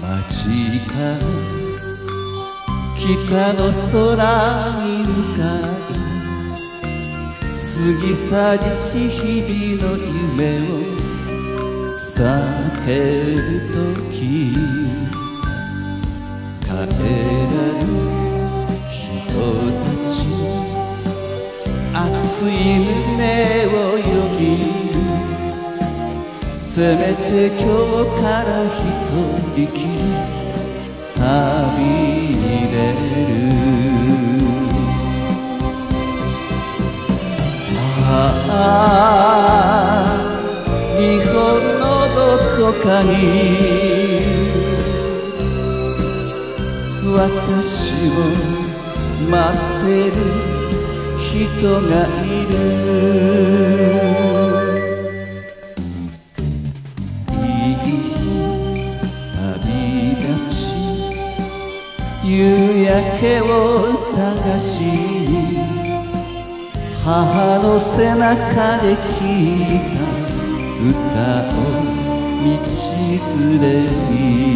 街から北の空に向かい過ぎ去りし日々の夢を避けるとき帰らぬ人たち熱い胸せめて今日から一人きり旅に出るああ日本のどこかに。私を待ってる人がいる夕焼けを探し母の背中で聞いた歌を道連れに。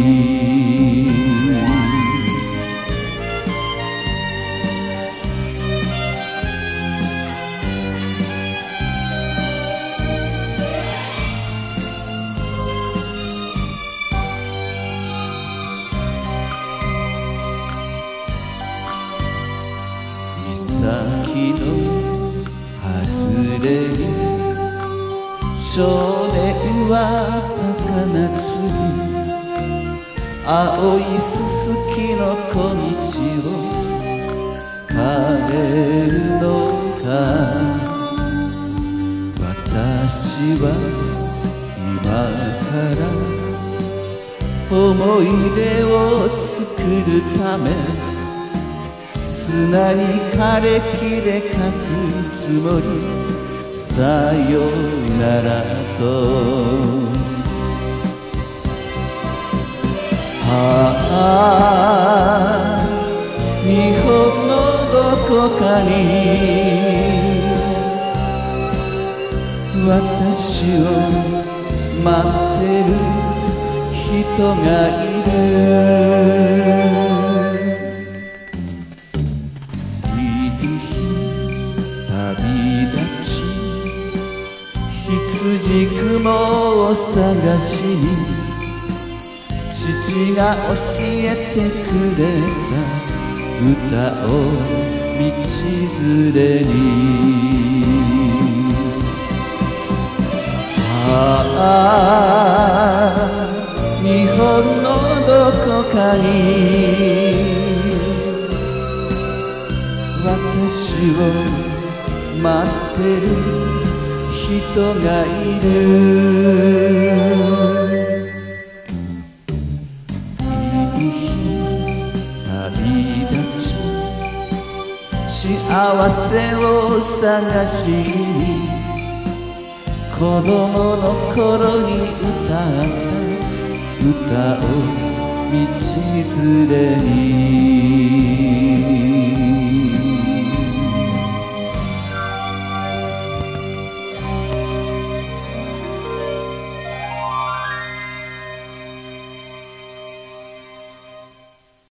の外れに少年は魚釣り青いすすきの小道を帰るのか。私は今から思い出を作るため。砂に枯れ木で書くつもり。さよならと。ああ日本のどこかに。私を待ってる人がいる。雲を探しに父が教えてくれた歌を道連れに。ああ日本のどこかに。私を待ってる。人がいる。いい日旅立ち。幸せを探しに子供の頃に歌った歌を道連れに。